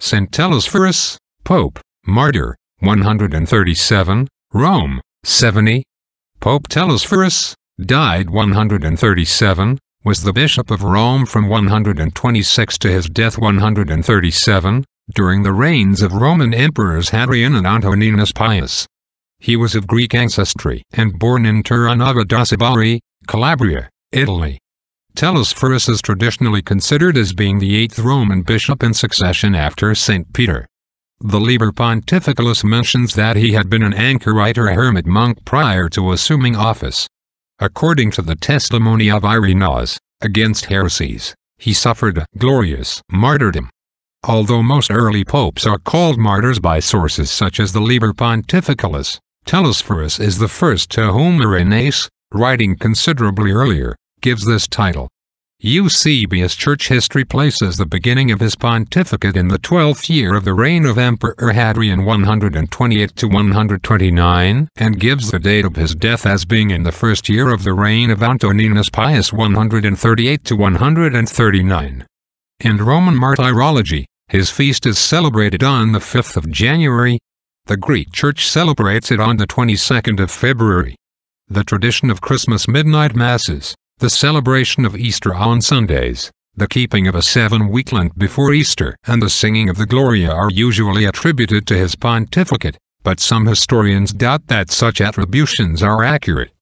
St. Telesphorus, Pope, Martyr, 137, Rome, 70. Pope Telesphorus, died 137, was the Bishop of Rome from 126 to his death 137, during the reigns of Roman emperors Hadrian and Antoninus Pius. He was of Greek ancestry and born in da Sibari, Calabria, Italy. Telesphorus is traditionally considered as being the eighth Roman bishop in succession after St. Peter. The Liber Pontificalis mentions that he had been an anchorite or hermit monk prior to assuming office. According to the testimony of Irenaeus, against heresies, he suffered a glorious martyrdom. Although most early popes are called martyrs by sources such as the Liber Pontificalis, Telesphorus is the first to whom Irenaeus, writing considerably earlier, gives this title. Eusebius church history places the beginning of his pontificate in the twelfth year of the reign of Emperor Hadrian 128 to 129 and gives the date of his death as being in the first year of the reign of Antoninus Pius 138 to 139. In Roman martyrology, his feast is celebrated on the 5th of January. The Greek Church celebrates it on the 22nd of February. The tradition of Christmas midnight masses, the celebration of Easter on Sundays, the keeping of a seven-week Lent before Easter, and the singing of the Gloria are usually attributed to his pontificate, but some historians doubt that such attributions are accurate.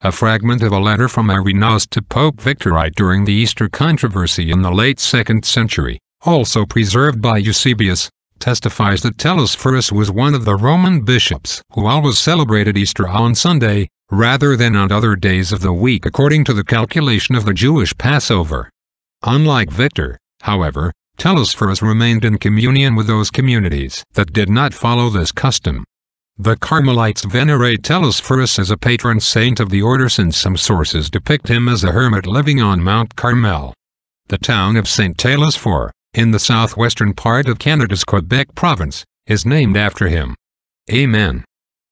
A fragment of a letter from Irenaeus to Pope Victor I during the Easter controversy in the late 2nd century, also preserved by Eusebius, testifies that Telesphorus was one of the Roman bishops who always celebrated Easter on Sunday, rather than on other days of the week according to the calculation of the Jewish Passover. Unlike Victor, however, Telesphorus remained in communion with those communities that did not follow this custom. The Carmelites venerate Telesphorus as a patron saint of the order since some sources depict him as a hermit living on Mount Carmel. The town of St. Telesphore, in the southwestern part of Canada's Quebec province, is named after him. Amen.